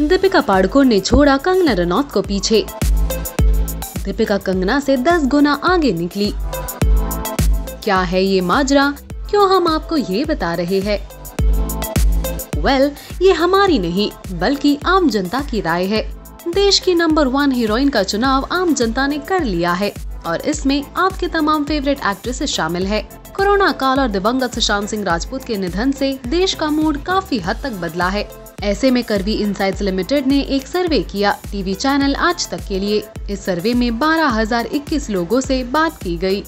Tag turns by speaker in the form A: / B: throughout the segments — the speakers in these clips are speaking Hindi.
A: दीपिका पाडुकोण ने छोड़ा कंगना रनौत को पीछे। दीपिका कंगना से 10 गुना आगे निकली। क्या है ये माजरा? क्यों हम आपको ये बता रहे हैं? वेल well, ये हमारी नहीं बल्कि आम जनता की राय है। देश की नंबर वन हीरोइन का चुनाव आम जनता ने कर लिया है। और इसमें आपके तमाम फेवरेट एक्ट्रेसेस शामिल है। कोरोना काल और दिवंगत सुशांत सिंह राजपूत के निधन से देश का मूड काफ़ी हद तक बदला है। ऐसे में करवी इंसाइट्स लिमिटेड ने एक सर्वे किया टीवी चैनल आज तक के लिए। इस सर्वे में 12,021 लोगों से बात की गई।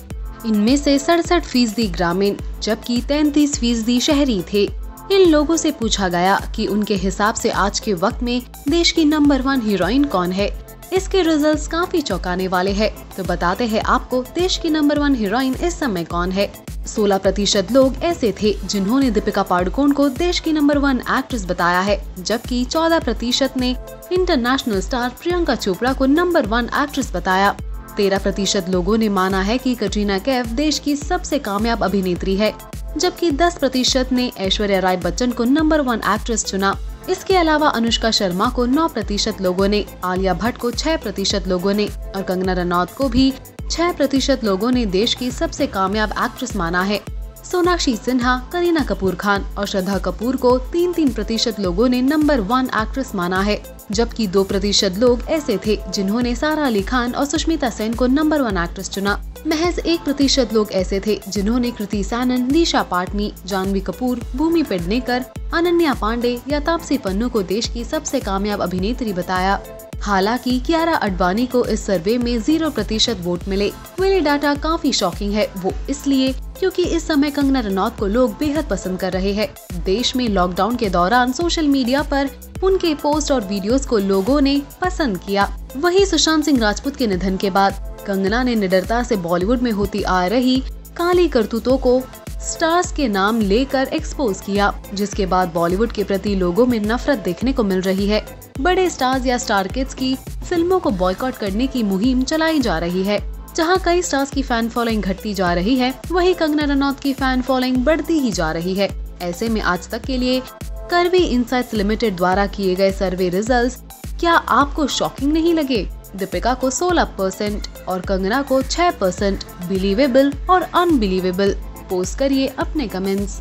A: इनमें से सड़सठ फ़ीसदी ग्रामीण जबकि 33 फ़ीसदी शहरी थे। इन लोगों से पूछा गया कि उनके हिसाब से आज के वक्त में देश की नंबर वन हीरोइन कौन है? इसके रिजल्ट्स काफ़ी चौंकाने वाले हैं। तो बताते हैं आपको देश की नंबर वन हीरोइन इस समय कौन है। 16 प्रतिशत लोग ऐसे थे जिन्होंने दीपिका पाडुकोण को देश की नंबर वन एक्ट्रेस बताया है, जबकि 14 प्रतिशत ने इंटरनेशनल स्टार प्रियंका चोपड़ा को नंबर वन एक्ट्रेस बताया। तेरह प्रतिशत लोगो ने माना है कि कटरीना कैफ देश की सबसे कामयाब अभिनेत्री है, जबकि 10 प्रतिशत ने ऐश्वर्या राय बच्चन को नंबर वन एक्ट्रेस चुना। इसके अलावा अनुष्का शर्मा को 9 प्रतिशत लोगो ने, आलिया भट्ट को 6 प्रतिशत लोगो ने और कंगना रनौत को भी 6 प्रतिशत लोगो ने देश की सबसे कामयाब एक्ट्रेस माना है। सोनाक्षी सिन्हा, करीना कपूर खान और श्रद्धा कपूर को तीन तीन प्रतिशत लोगो ने नंबर वन एक्ट्रेस माना है, जबकि दो प्रतिशत लोग ऐसे थे जिन्होंने सारा अली खान और सुष्मिता सेन को नंबर वन एक्ट्रेस चुना। महज एक प्रतिशत लोग ऐसे थे जिन्होंने कृति सैनन दिशा पाटनी जानवी कपूर, भूमि पेडनेकर, अनन्या पांडे या तापसी पन्नू को देश की सबसे कामयाब अभिनेत्री बताया। हालाँकि कियारा अडवाणी को इस सर्वे में ज़ीरो प्रतिशत वोट मिले। ये डाटा काफ़ी शॉकिंग है, वो इसलिए क्योंकि इस समय कंगना रनौत को लोग बेहद पसंद कर रहे हैं। देश में लॉकडाउन के दौरान सोशल मीडिया पर उनके पोस्ट और वीडियोस को लोगों ने पसंद किया। वहीं सुशांत सिंह राजपूत के निधन के बाद कंगना ने निडरता से बॉलीवुड में होती आ रही काली करतूतों को स्टार्स के नाम लेकर एक्सपोज किया, जिसके बाद बॉलीवुड के प्रति लोगों में नफरत देखने को मिल रही है। बड़े स्टार्स या स्टार किड्स की फ़िल्मों को बॉयकॉट करने की मुहिम चलाई जा रही है। जहाँ कई स्टार्स की फ़ैन फॉलोइंग घटती जा रही है, वहीं कंगना रनौत की फ़ैन फॉलोइंग बढ़ती ही जा रही है। ऐसे में आज तक के लिए करवी इंसाइट्स लिमिटेड द्वारा किए गए सर्वे रिजल्ट्स क्या आपको शॉकिंग नहीं लगे? दीपिका को 16 परसेंट और कंगना को 6 परसेंट बिलीवेबल और अनबिलीवेबल पोस्ट करिए अपने कमेंट्स